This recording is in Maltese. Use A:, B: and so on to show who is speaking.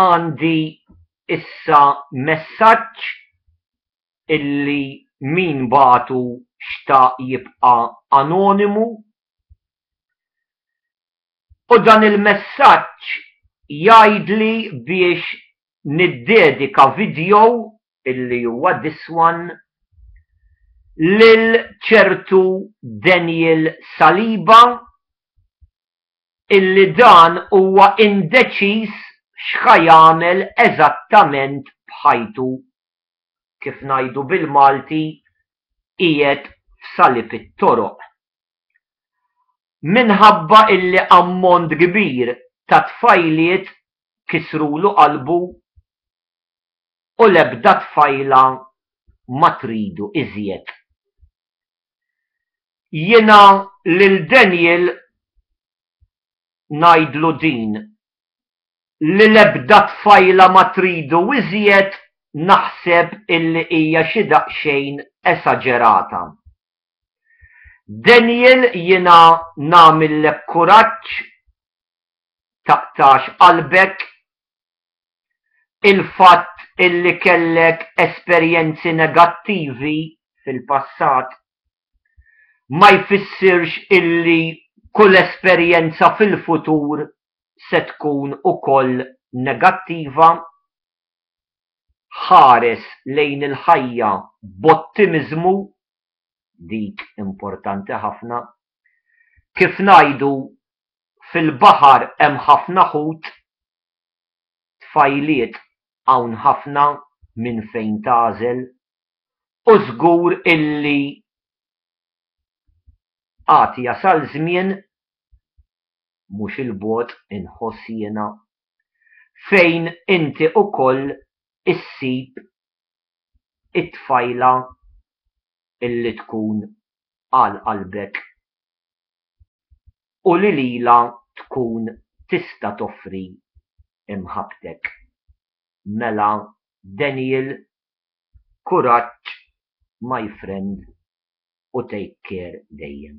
A: Għandi issa messaġġ illi min bagħtu xta' jibqa' anonimu u dan il-messaġġ jgħidli biex niddedika video illi huwa this one lil ċertu Daniel Saliba illi dan huwa indeċiż x'ħa jagħmel eżattament b'ħajtu. Kif ngħidu bil-Malti, qiegħed f'salib it-toroq. Minħabba illi ammont kbir ta' tfajliet kisrulu qalbu u l-ebda tfajla ma tridu iżjed. Jiena lil Daniel ngħidlu din, li l-ebda tfajla ma tridu iżjed naħseb illi hija xi daqsxejn esaġerata. Daniel jiena nagħmillek kuraġġ taqtax qalbek Il-fatt illi kellek esperjenzi negattivi fil-passat ma jfissirx illi kull esperjenza fil-futur se tkun ukoll negattiva. Ħares lejn il-ħajja b'ottimiżmu, dik importanti ħafna. Kif ngħidu, fil-baħar hemm ħafna ħut, tfajliet hawn ħafna minn fejn tagħżel u żgur illi għad jasal żmien, mhux 'il bogħod inħoss jiena, fejn inti ukoll issib it-tfajla illi tkun għal qalbek u li lilha tkun tista' toffri imħabbtek. Mela Daniel kuraġġ my friend u take care dejjem.